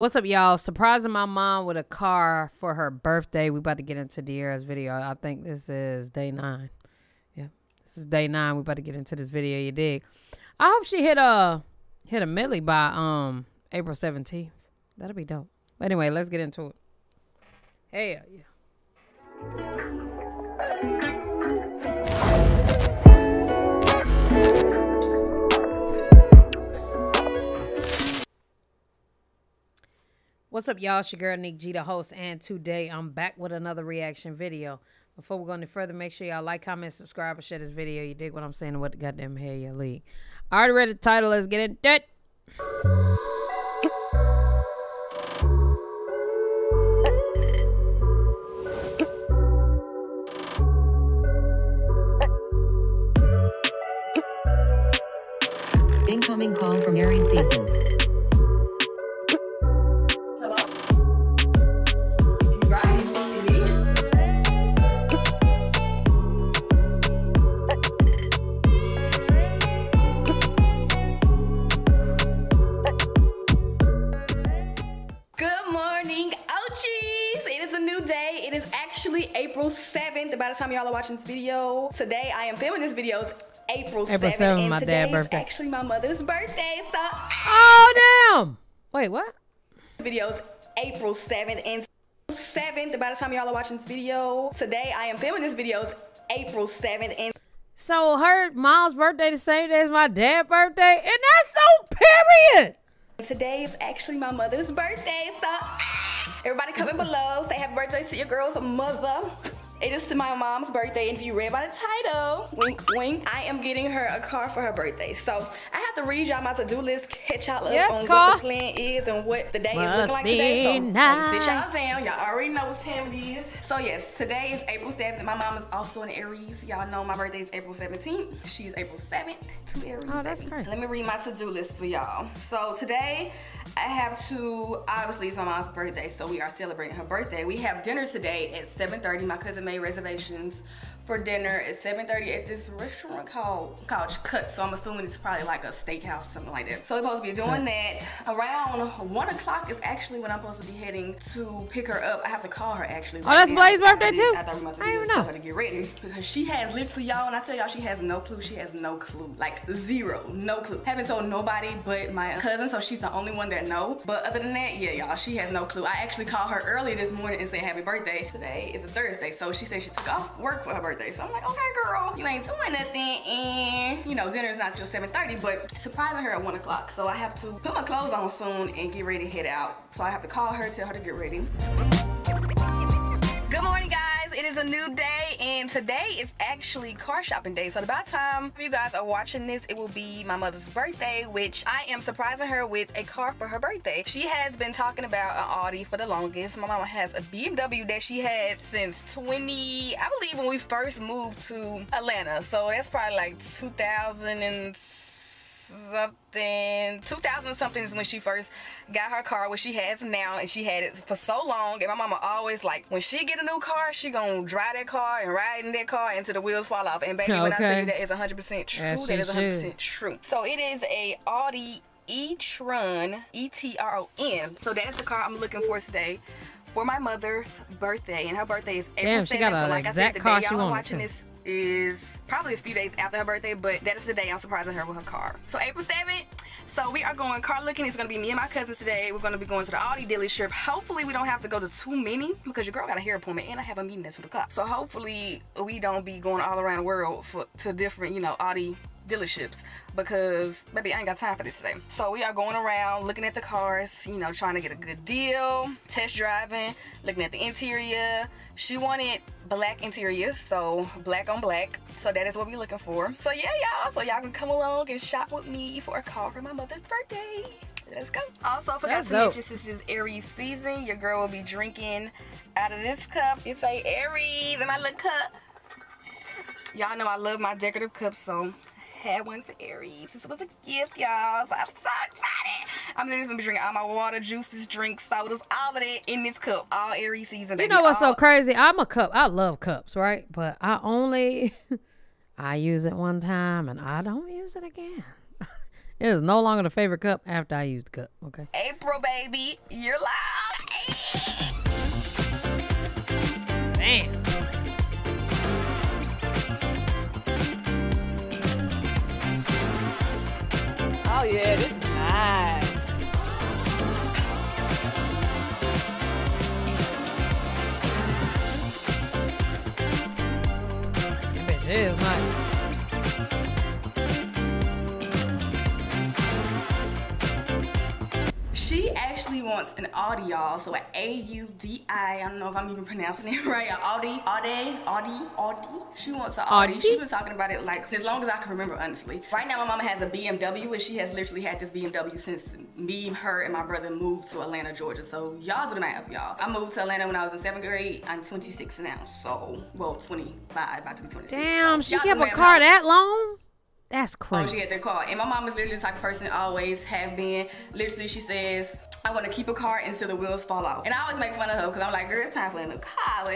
What's up, y'all? Surprising my mom with a car for her birthday. We about to get into DeArra's video. I think this is day nine. Yeah, this is day nine. We about to get into this video. You dig? I hope she hit a hit a millie by um April seventeenth. That'll be dope. But anyway, let's get into it. Hey, yeah. What's up, y'all? It's your girl Nick G, the host, and today I'm back with another reaction video. Before we go any further, make sure y'all like, comment, subscribe, and share this video. You dig what I'm saying? What the goddamn hell you league? I already read the title. Let's get into it. Incoming call from Aries season. Watching this video, today I am filming this video. April 7th. April 7th, and my today dad's is birthday. actually my mother's birthday. So, Oh damn! Wait, what? Videos April 7th. And 7th, by the time y'all are watching this video, today I am filming this video. April 7th. And So her mom's birthday the same day as my dad's birthday, and that's so period. Today is actually my mother's birthday, so everybody comment below. Say happy birthday to your girl's mother. It is to my mom's birthday, and if you read by the title, wink, wink, I am getting her a car for her birthday. So I have to read y'all my to-do list, catch y'all up Yes, on car. what the plan is and what the day is looking like today. So nice. sit y'all down. Y'all already know what time it is. So yes, today is April 7th. My mom is also an Aries. Y'all know my birthday is April 17th. She is April 7th. Two Aries. Oh, that's baby. great. Let me read my to-do list for y'all. So today I have to obviously it's my mom's birthday, so we are celebrating her birthday. We have dinner today at 7:30. My cousin made reservations for dinner at 7:30 at this restaurant called Couch Cut. So I'm assuming it's probably like a steakhouse or something like that. So we're supposed to be doing that. Around one o'clock is actually when I'm supposed to be heading to pick her up. I have to call her actually. Oh, that's now. Blaze's birthday too? I read my to-do I didn't list, know. tell her to get ready because she has literally y'all and I tell y'all she has no clue she has no clue like zero no clue haven't told nobody but my cousin so she's the only one that know but other than that yeah y'all she has no clue I actually called her early this morning and said happy birthday today is a Thursday so she said she took off work for her birthday so I'm like okay girl you ain't doing nothing and you know dinner's not till 7:30 but surprising her at 1 o'clock. So I have to put my clothes on soon and get ready to head out. So I have to call her tell her to get ready. Good morning, guys. It is a new day, and today is actually car shopping day. So, the time you guys are watching this, it will be my mother's birthday, which I am surprising her with a car for her birthday. She has been talking about an Audi for the longest. My mama has a BMW that she had since 20, I believe, when we first moved to Atlanta. So, that's probably like 2000 and something 2000 something is when she first got her car what she has now and she had it for so long and my mama always like when she get a new car she gonna drive that car and ride in that car until the wheels fall off. And baby when I tell Okay. you that is 100% true As that is 100% true. So it is a Audi e-tron E-T-R-O-N so that's the car I'm looking for today for my mother's birthday and her birthday is April Damn, 7th she got so like I said the car day y'all are watching too. this is probably a few days after her birthday, but that is the day I'm surprising her with her car. So April 7th, so we are going car looking. It's gonna be me and my cousins today. We're gonna be going to the Audi dealership. Hopefully we don't have to go to too many because your girl got a hair appointment and I have a meeting at 2 o'clock. So hopefully we don't be going all around the world for to different, you know, Audi dealerships because baby I ain't got time for this today. So we are going around looking at the cars, you know, trying to get a good deal, test driving, looking at the interior. She wanted black interior, so black on black. So that is what we're looking for. So yeah, y'all. So y'all can come along and shop with me for a car for my mother's birthday. Let's go. Also, I forgot That's to dope. mention since it's Aries season, your girl will be drinking out of this cup. It's a Aries in my little cup. Y'all know I love my decorative cups, so had one for Aries. This was a gift, y'all. So I'm so excited. I'm gonna be drinking all my water, juices, drinks, sodas, all of that in this cup. All Aries season, You know what's all- so crazy? I'm a cup. I love cups, right? But I only I use it one time and I don't use it again. It is no longer the favorite cup after I use the cup. Okay. April, baby, you're loud. Bitch is nice. Wants an Audi, y'all. So an A-U-D-I. I don't know if I'm even pronouncing it right. An Audi, Audi, Audi, Audi. She wants an Audi. Audi? She's been talking about it like as long as I can remember, honestly. Right now, my mama has a BMW, and she has literally had this BMW since me, her, and my brother moved to Atlanta, Georgia. So y'all do the math, y'all. I moved to Atlanta when I was in seventh grade. I'm 26 now, so well, 25, about to be 26. Damn, So she kept a car that long? That's Oh, crazy. she had that car. And my mom is literally the type of person always have been. Literally, she says, I'm gonna keep a car until the wheels fall off. And I always make fun of her because I'm like, girl, it's time for a new car. But,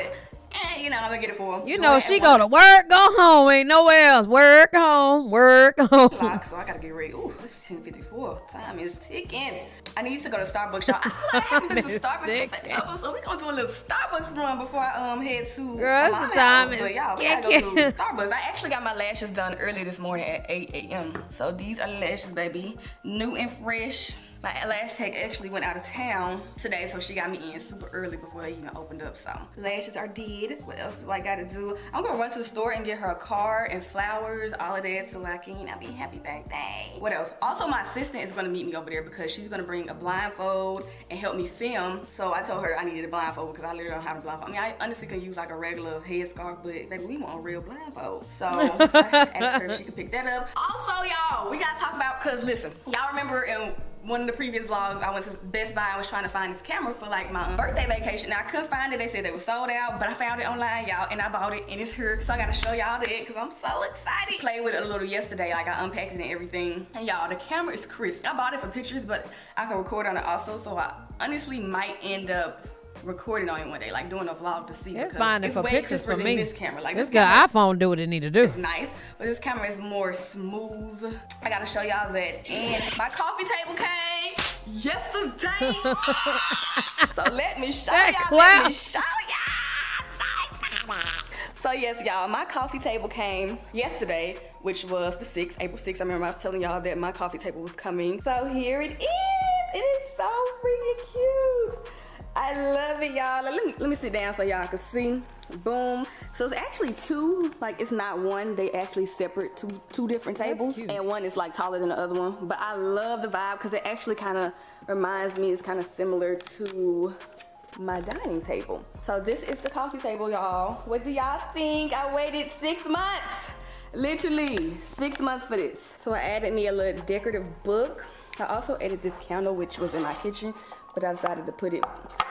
eh, you know, I'm gonna get it for her. You know, she go to work, go home, ain't nowhere else. Work, home, work, home. Clock, so I gotta get ready. Ooh, it's 10:54. Time is ticking. I need to go to Starbucks, y'all. I feel like I haven't been to Starbucks in forever, so we gonna do a little Starbucks run before I um head to Girl, my it's mama's the time house. is But y'all, we gotta go to Starbucks. I actually got my lashes done early this morning at 8 a.m. So these are the lashes, baby, new and fresh. My lash tech actually went out of town today, so she got me in super early before they even opened up. So lashes are did. What else do I gotta do? I'm gonna run to the store and get her a car and flowers, all of that, so I can, know, be happy birthday. What else? Also, my assistant is gonna meet me over there because she's gonna bring a blindfold and help me film. So I told her I needed a blindfold because I literally don't have a blindfold. I mean, I honestly can use like a regular headscarf, but baby, we want a real blindfold. So I asked her if she could pick that up. Also, y'all, we gotta talk about cause listen, y'all remember in one of the previous vlogs, I went to Best Buy and was trying to find this camera for like my birthday vacation. Now I couldn't find it. They said they were sold out, but I found it online, y'all, and I bought it and it's here. So I gotta show y'all that because I'm so excited. Played with it a little yesterday, like I unpacked it and everything. And y'all, the camera is crisp. I bought it for pictures, but I can record on it also. So I honestly might end up recording on it one day, like doing a vlog to see. It's because fine it's for way pictures crisper for than me. This camera, like this this camera- iPhone do what it need to do. it's nice, but this camera is more smooth. I gotta show y'all that. And my coffee table came yesterday. so let me show y'all. Let me show y'all. So yes, y'all, my coffee table came yesterday, which was the 6th, April 6th. I remember I was telling y'all that my coffee table was coming. So here. It is I love it, y'all. Let me let me sit down so y'all can see. Boom. So it's actually two, like it's not one. They actually separate two two different tables, and one is like taller than the other one. But I love the vibe because it actually kind of reminds me. It's kind of similar to my dining table. So this is the coffee table, y'all. What do y'all think? I waited six months. Literally six months for this. So I added me a little decorative book. I also added this candle, which was in my kitchen, but I decided to put it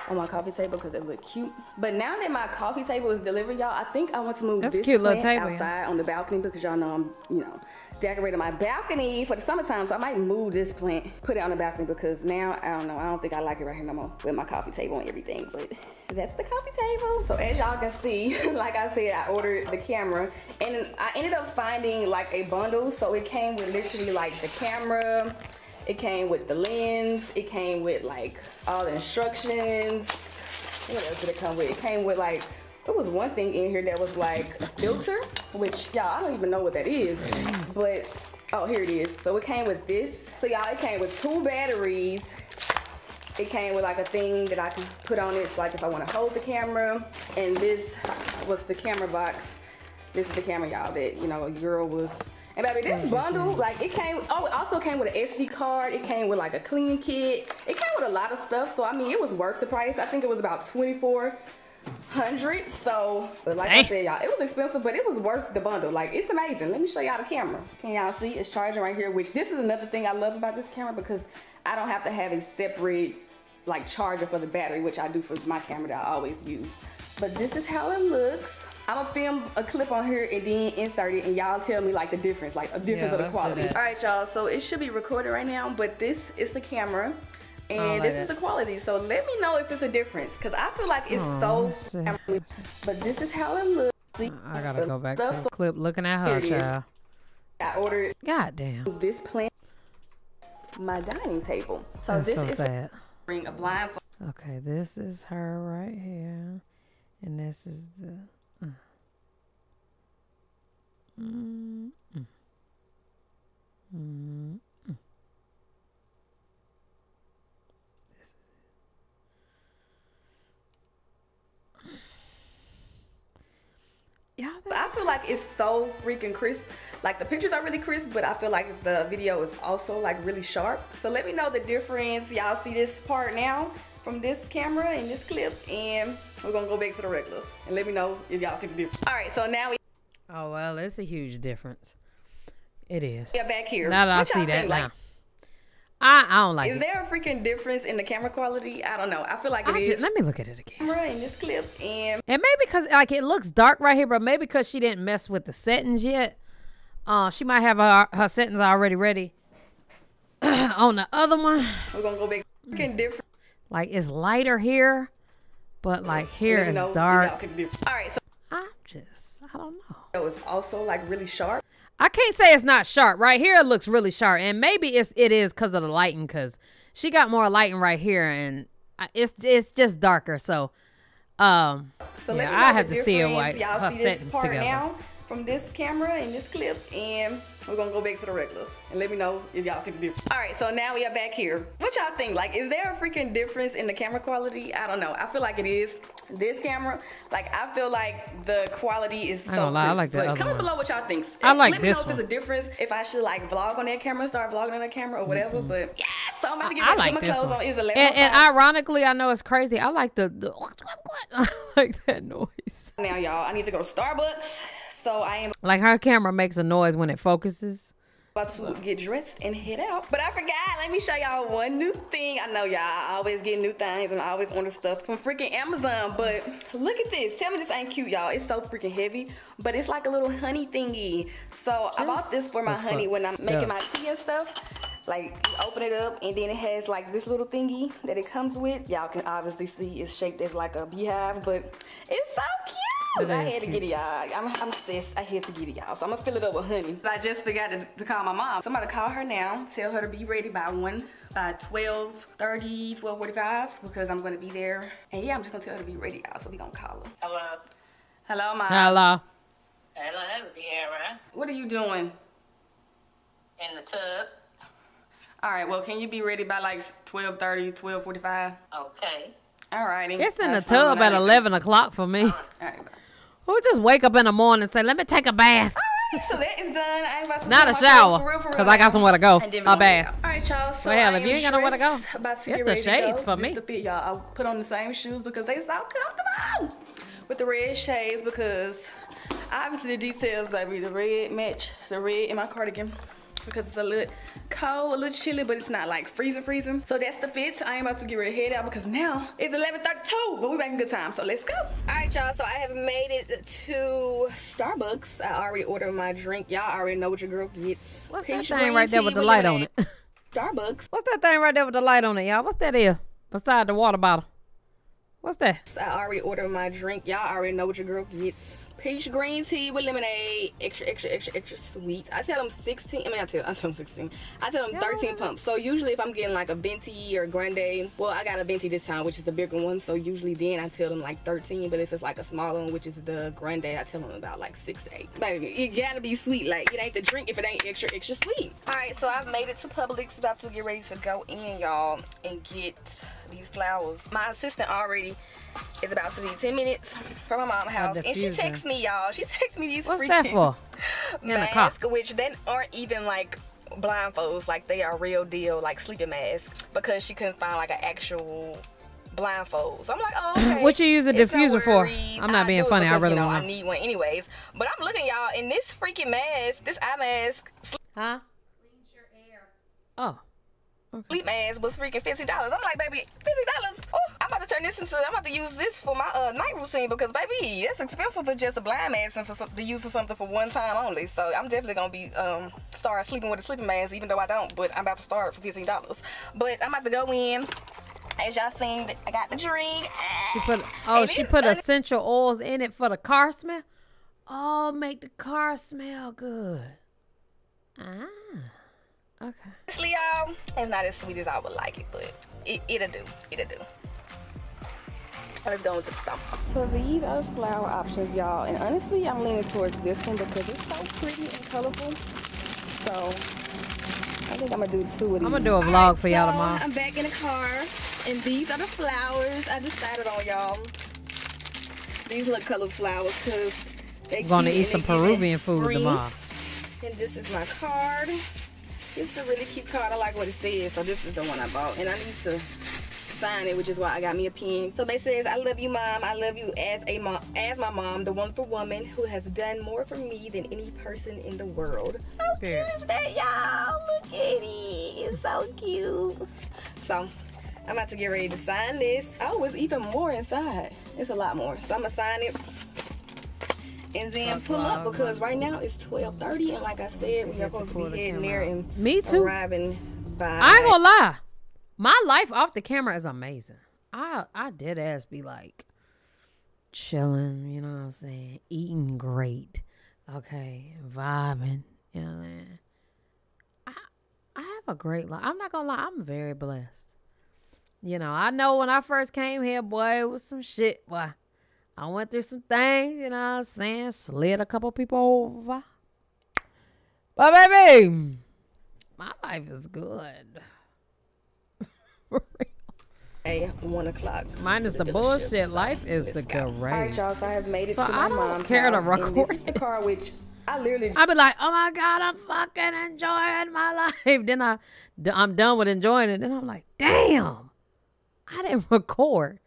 on my coffee table because it looked cute. But now that my coffee table is delivered, y'all, I think I want to move That's this cute plant table, yeah. outside on the balcony because y'all know I'm, you know, decorating my balcony for the summertime. So I might move this plant, put it on the balcony because now I don't know. I don't think I like it right here no more with my coffee table and everything. But that's the coffee table. So as y'all can see, like I said, I ordered the camera and I ended up finding like a bundle. So it came with literally like the camera. It came with the lens. It came with like all the instructions. What else did it come with? It came with like, it was one thing in here that was like a filter, which y'all, I don't even know what that is. But, oh, here it is. So it came with this. So y'all, it came with two batteries. It came with like a thing that I can put on it, so like if I want to hold the camera. And this was the camera box. This is the camera, y'all, that, you know, a girl was. And baby, this bundle, like it came, oh, it also came with an SD card. It came with like a cleaning kit. It came with a lot of stuff. So, I mean, it was worth the price. I think it was about 2400 So, but like I said, y'all, it was expensive, but it was worth the bundle. Like, it's amazing. Let me show y'all the camera. Can y'all see? It's charging right here, which this is another thing I love about this camera because I don't have to have a separate like charger for the battery, which I do for my camera that I always use. But this is how it looks. I'm gonna film a clip on here and then insert it, and y'all tell me like the difference, like a difference Yeah, of the quality. that. All right, y'all. So it should be recorded right now, but this is the camera. And Oh, like this that. is the quality. So let me know if it's a difference. Cause I feel like it's Oh, so shit. but this is how it looks. See, I gotta go back to Stuff- the clip looking at her, it is. child. I ordered God damn. this plant my dining table. So That's this so is sad. bring a blindfold. Okay, this is her right here, and this is the. Y'all, I feel like it's so freaking crisp. Like the pictures are really crisp, but I feel like the video is also like really sharp. So let me know the difference. Y'all see this part now from this camera and this clip, and we're gonna go back to the regular. And let me know if y'all see the difference. All right, so now we Oh well, it's a huge difference. It is. Yeah, back here. Now that I see that? Like, now, I I don't like Is it. there a freaking difference in the camera quality? I don't know. I feel like it I is. just, let me look at it again. camera in this clip, and And maybe because like it looks dark right here, but maybe because she didn't mess with the settings yet. Uh, she might have her her settings already ready. On the other one, we're gonna go back. Freaking different. like it's lighter here, but like here it's know dark. All right, so I'm just I don't know. It was also like really sharp. I can't say it's not sharp. Right here it looks really sharp, and maybe it's it is because of the lighting. Cause she got more lighting right here, and it's it's just darker. So, um, So let yeah, I have to see it Y'all her see this part together. now from this camera in this clip, and we're gonna go back to the regular. And let me know if y'all see the difference. All right, so now we are back here. What y'all think? Like, is there a freaking difference in the camera quality? I don't know. I feel like it is. This camera, like, I feel like the quality is so I lie, I like the But comment one. below what y'all think. I like Let me this know if there's a difference. If I should like vlog on that camera, start vlogging on that camera or whatever. Mm-hmm. But yeah, so I'm about to get I ready to like put my clothes one. on. It's And, 11 and ironically, I know it's crazy. I like the, the I like that noise. now, y'all. I need to go to Starbucks. So I am Like her camera makes a noise when it focuses. about to get dressed and head out. But I forgot, let me show y'all one new thing. I know y'all I always get new things and I always order stuff from freaking Amazon. But look at this. Tell me this ain't cute, y'all. It's so freaking heavy. But it's like a little honey thingy. So I bought this for my oh, honey when I'm fuck making my tea and stuff. Like you open it up and then it has like this little thingy that it comes with. Y'all can obviously see it's shaped as like a beehive, but it's so cute. It I is had to get it, y'all. I'm, I'm obsessed. I had to get it, y'all. So I'm gonna fill it up with honey. I just forgot to, to call my mom. Somebody call her now. Tell her to be ready by one, by 12, 12:45 because I'm gonna be there. And yeah, I'm just gonna tell her to be ready, y'all. So we gonna call her. Hello. Hello, mom. Hello. Hello, Deanna. What are you doing? In the tub. All right. Well, can you be ready by like 12:30, 12:45? Okay. All righty. It's in the That's fine. tub at 11 o'clock for me. All right. bye. Who just wake up in the morning and say, let me take a bath? So that is done. I ain't about to Not a shower, for real, for real because I got somewhere to go. A bath. All right, y'all. So Well, hell, if you ain't got nowhere to go, About to it's the shades for me. Fit, y'all. I put on the same shoes because they so comfortable with the red shades because obviously the details, baby. The red match the red in my cardigan because it's a little cold, a little chilly, but it's not like freezing, freezing. So that's the fit. I am about to get ready to head out because now it's 11:32, but we're making good time. So let's go. All right, y'all. So I have made it to Starbucks. I already ordered my drink. Y'all already know what your girl gets. What's that thing right there with the light on it? Starbucks. What's that thing right there with the light on it, y'all? What's that that is? Beside the water bottle. What's that? I already ordered my drink. Y'all already know what your girl gets. Peach green tea with lemonade, extra, extra, extra, extra sweet. I tell them 16. I mean, I tell, I tell them 16. I tell them Yeah, 13 pumps. So usually, if I'm getting like a venti or grande, well, I got a venti this time, which is the bigger one. So usually, then I tell them like 13. But if it's like a smaller one, which is the grande, I tell them about like six to eight. Baby, it gotta be sweet. Like it ain't the drink if it ain't extra, extra sweet. All right, so I've made it to Publix. About to get ready to go in, y'all, and get these flowers. My assistant already is about to be 10 minutes from my mom's house. And she diffuser. texts me, y'all. She texts me these What's freaking that for? Masks, which then aren't even like blindfolds. Like they are real deal, like sleeping masks. Because she couldn't find like an actual blindfold. So I'm like, oh, okay. What you use a It's no diffuser for? I'm not I being funny. I really you know, wanna- I need one anyways. But I'm looking, y'all, in this freaking mask, this eye mask, Huh? Oh. Sleep mask was freaking fifty dollars. I'm like, baby, fifty dollars. Oh, I'm about to turn this into. I'm about to use this for my uh, night routine because, baby, that's expensive for just a blind mask and for some, to use for something for one time only. So I'm definitely gonna be um start sleeping with a sleeping mask, even though I don't. But I'm about to start for fifteen dollars. But I'm about to go in. As y'all seen, I got the drink. She put oh, And she put essential oils in it for the car smell. Oh, make the car smell good. Ah. Okay. Honestly, y'all, it's not as sweet as I would like it, but it, it'll do. It'll do. Let's go with the stump. So these are the flower options, y'all. And honestly, I'm leaning towards this one because it's so pretty and colorful. So I think I'm gonna do two of these. I'm gonna do a All vlog for y'all so tomorrow. I'm back in the car, and these are the flowers I decided on, y'all. These look colorful flowers because they We're gonna eat some they give it Peruvian food tomorrow. And this is my card. It's a really cute card. I like what it says. So this is the one I bought. And I need to sign it, which is why I got me a pen. So it says, I love you, mom. I love you as a mom, as my mom, the wonderful woman who has done more for me than any person in the world. How cute is that, y'all? Look at it. It's so cute. So I'm about to get ready to sign this. Oh, it's even more inside. It's a lot more. So I'm gonna sign it and then That's pull up because right now it's 12:30 and like I said, we are have to supposed to be heading there and Me too. arriving by. I ain't gonna lie. My life off the camera is amazing. I I did ass be like chilling, you know what I'm saying? Eating great. Okay. Vibing. You know what I'm saying? I I have a great life. I'm not gonna lie, I'm very blessed. You know, I know when I first came here, boy, it was some shit, boy. I went through some things, you know what I'm saying? Slid a couple people over. But baby, my life is good. Hey, one o'clock. Mine is the dealership. bullshit. Life is the go. All right, y'all. So I have made it So to I my don't mom's care to house, and record the car, which I literally I be like, oh my god, I'm fucking enjoying my life. Then I, I'm done with enjoying it. Then I'm like, damn, I didn't record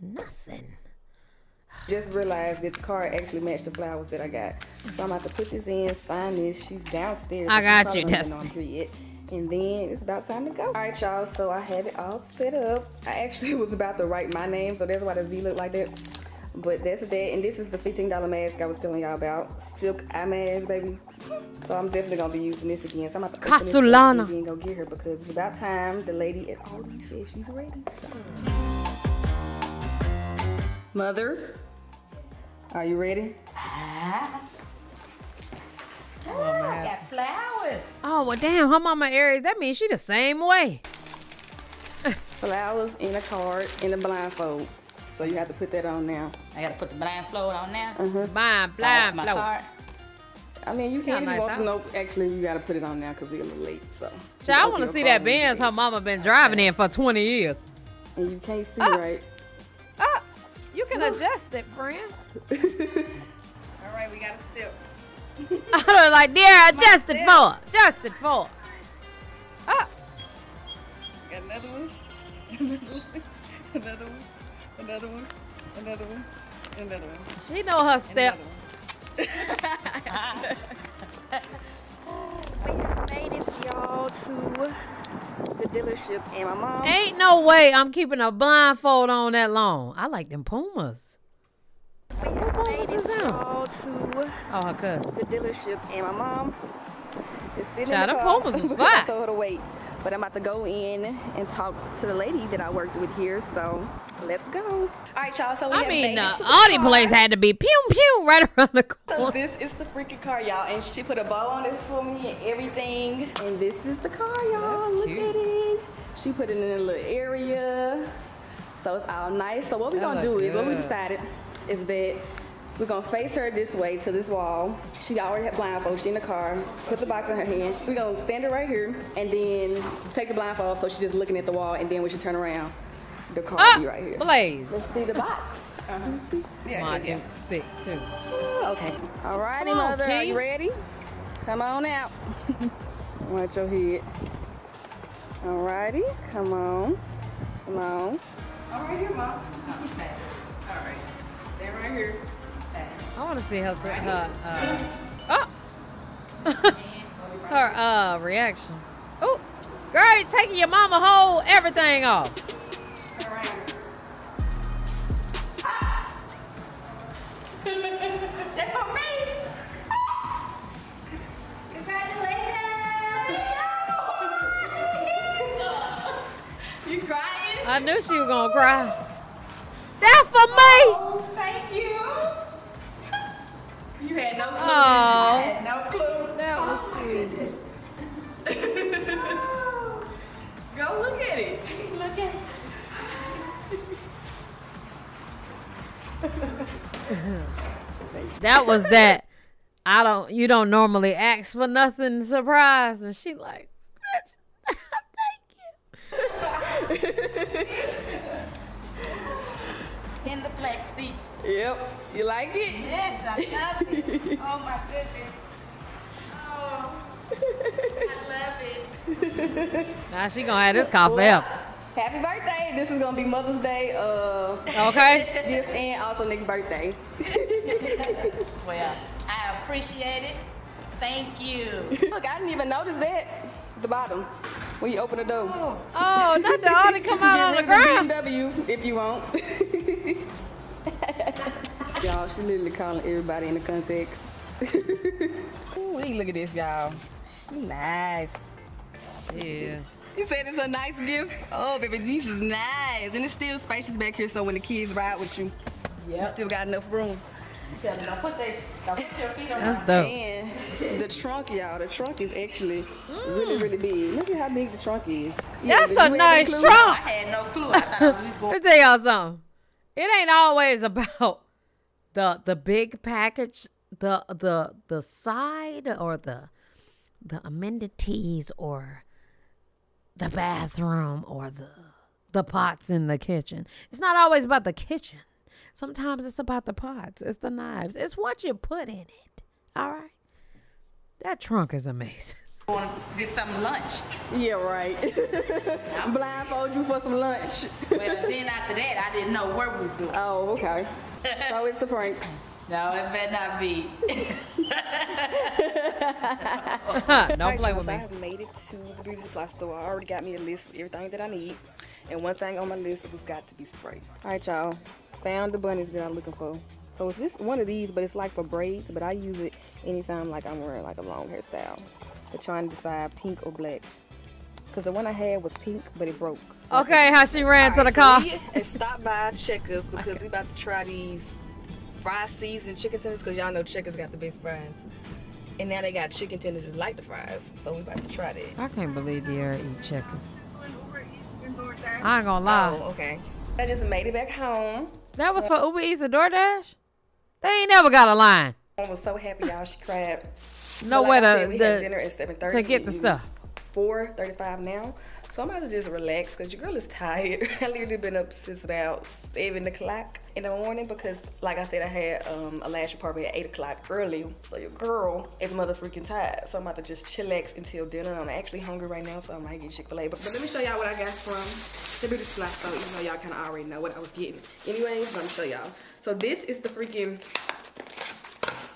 nothing. Just realized this card actually matched the flowers that I got. So I'm about to put this in, sign this. She's downstairs. I got you, don't Destiny. I'm here yet. And then it's about time to go. All right, y'all. So I have it all set up. I actually was about to write my name, so that's why the Z look like that. But that's that. And this is the $15 mask I was telling y'all about. Silk eye mask, baby. So I'm definitely gonna be using this again. So I'm about to open this up Casulana. and go get her because it's about time. The lady at Audi said she's ready. So. Mother, are you ready? Oh, I Got flowers. Oh well, damn, her mama Aries. That means she the same way. Flowers in a card in a blindfold. So you have to put that on now. I gotta put the blindfold on now. Bye, Off blind blind, my flow. card. I mean, you Got can if nice you to house. know. Actually, you got to put it on now because we're a little late. So. Shit, I want to see that Benz her mama been driving in for 20 years. And you can't see Ah. right. You can adjust it, friend. All right, we got to step. I was like, dear, adjust it for, adjust it for. Ah, Got another one. another one. Another one. Another one. Another one. she know her steps. We have made it, y'all, to the dealership, and my mom. Ain't no way I'm keeping a blindfold on that long. I like them Pumas. we have made it, y'all, to Oh, cousin. the dealership, and my mom is sitting Child, in the car. Pumas was because I told her to wait. But I'm about to go in and talk to the lady that I worked with here. So let's go. All right, y'all. So we I mean, made uh, the Audi place had to be pew pew right around the So corner. this is the freaking car, y'all, and she put a bow on it for me and everything. And this is the car, y'all. Look cute. at it. She put it in a little area, so it's all nice. So what we're That gonna do look is what we decided is that we're gonna face her this way to this wall. She already had blindfold. She in the car. Put the box in her hand. We're gonna stand her right here and then take the blindfold off so she's just looking at the wall. And then when she turn around, the car will be right Ah, here. Blaze. Let's see the box. Yeah, My Duke's thick too. Okay. All righty, Come on, mother. Are you ready? Come on out. Watch your head. All righty. Come on. Come on. All right here, mom. Okay. All right. Stay right here. I want to see her her uh, oh her uh reaction. Oh, girl, you taking your mama whole everything off. That's for me. Congratulations! you crying? I knew she was gonna cry. That for me. Oh, you. You had no clue. Oh. I had no clue. That was sweet. Go look at it. Look at That was that. I don't. You don't normally ask for nothing surprise, and she like, thank you. in the black seat. Yep. You like it? Yes, I love it. Oh my goodness. Oh, I love it. Now she gonna have this car up. Happy birthday. This is gonna be Mother's Day uh Okay. gift and also Nick's birthday. Well, I appreciate it. Thank you. Look, I didn't even notice that. The bottom. When you open the door. Oh, not the all that come out on the ground. BMW if you want. y'all, she literally calling everybody in the context. Ooh, look at this, y'all. She nice. Yeah. You said it's a nice gift? Oh, baby, this is nice. And it's still spacious back here, so when the kids ride with you, you still got enough room. Tell them, don't put, they, don't put your feet on That's my- dope. And the trunk, y'all, the trunk is actually mm. really, really big. Look at how big the trunk is. That's a nice clue? I trunk. had no clue. I thought I was Let going me tell y'all something. It ain't always about the the big package, the the the side or the the amenities or the bathroom or the the pots in the kitchen. It's not always about the kitchen. Sometimes it's about the pots. It's the knives. It's what you put in it. All right. That trunk is amazing. to get some lunch. Yeah, right. I'm blindfold you for some lunch. Well, then after that, I didn't know where we were going. Oh, okay. So it's the prank. No, it better not be. Don't play with me. I have made it to the beauty supply store. I already got me a list of everything that I need. And one thing on my list was got to be spray. All right, y'all. Found the bunnies that I'm looking for. So it's this one of these, but it's like for braids, but I use it anytime like I'm wearing like a long hairstyle. But trying to decide pink or black. Because the one I had was pink, but it broke. So Okay, how she ran to the car. and stop by Checkers because we about to try these fried seasoned chicken tenders because y'all know Checkers got the best fries. And now they got chicken tenders that like the fries, so we about to try that. I can't believe they DeArra eat checkers. I ain't gonna lie. Oh, okay. I just made it back home. That was for Uber Eats or DoorDash? They ain't never got a line. I was so happy, y'all. She cried. No But way like I to, said, we had dinner to, at seven thirty to get the stuff. Four thirty-five now, so I'm about to just relax because your girl is tired. I literally been up since about seven o'clock in the morning because, like I said, I had um, a lash appointment at eight o'clock early. So your girl is mother freaking tired. So I'm about to just chillax until dinner. I'm actually hungry right now, so I might get Chick Fil A. But, but let me show y'all what I got from the beauty supply store. Even though y'all kind of already know what I was getting. Anyways, let me show y'all. So this is the freaking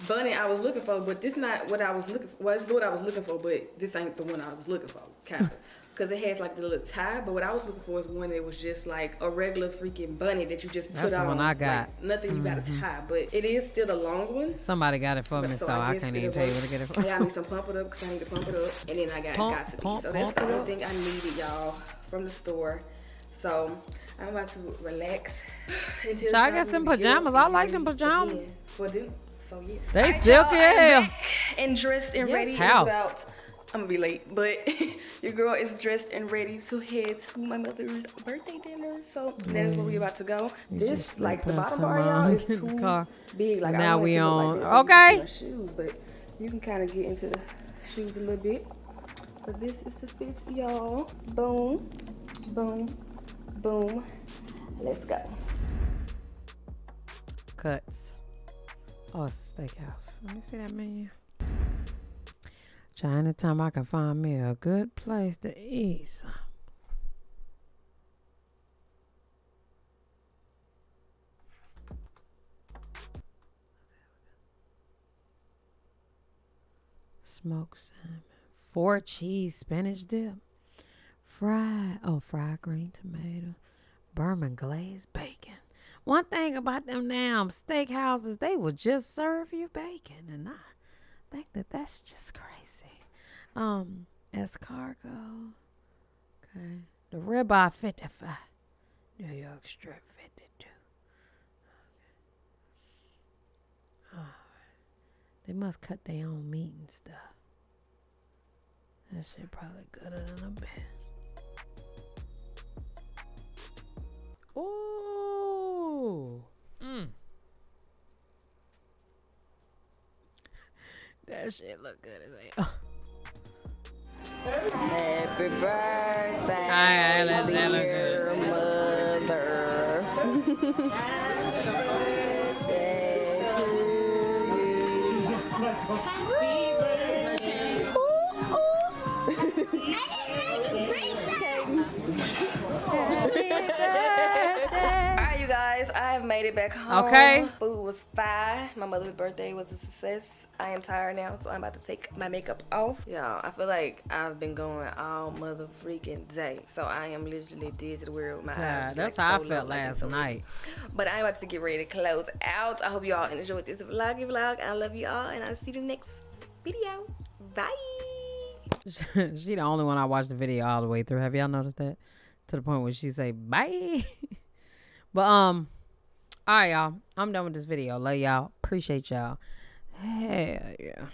bunny I was looking for, but this not what I was looking for. Well, it's what I was looking for, but this ain't the one I was looking for, kind of. Hmm. Because it has like the little tie, but what I was looking for is one that was just like a regular freaking bunny that you just That's put the on. one I got. Like, nothing you gotta mm-hmm. tie, but it is still the long one. Somebody got it for me, so I guess can't even tell you where to get it I from. got me some pump it up because I need to pump it up, and then I got Pump, got to be. pump, So that's the only thing I needed, y'all, from the store. So I'm about to relax. until So I got some for me to get up pajamas. I like them pajamas. again For them. So yes. They Alright, silky y'all, as I'm hell. back And dressed and Yes, ready. House. about I'm gonna be late, but your girl is dressed and ready to head to my mother's birthday dinner. So that is where we mm. about to go. this like the bottom part, y'all, is too car. big. Like Now we on- Like this so you can okay. shoes, but you can kind of get into the shoes a little bit. But this is the fit, y'all. Boom, boom, boom. Let's go. Cuts. Oh, it's a steakhouse. Let me see that menu. Try anytime I can find me a good place to eat. some. Smoked salmon. Four cheese spinach dip. Fried, oh, fried green tomato. Bourbon glazed bacon. One thing about them damn steakhouses, they will just serve you bacon, and I think that that's just crazy. Um, escargot. Okay, the ribeye fifty-five. New York strip fifty-two. Okay. Oh, they must cut their own meat and stuff. That shit probably gooder than a bit. Ooh. Mm. that shit look good as hell. Happy birthday, Aye, aye, that- that look dear mother. Birthday to you. Alright, you guys, I have made it back home. Okay. Food was fine. My mother's birthday was a success. I am tired now, so I'm about to take my makeup off. Y'all, I feel like I've been going all mother freaking day. So I am literally dizzy to wear with my Yeah, eyes. that's like, how so I low, felt like, last so night. But I'm about to get ready to close out. I hope you all enjoyed this vloggy vlog. I love you all, and I'll see you in the next video. Bye. she the only one I watched the video all the way through. Have y'all noticed that? To the point where she say bye. but um, all right, y'all. I'm done with this video. Love y'all. Appreciate y'all. Hell yeah.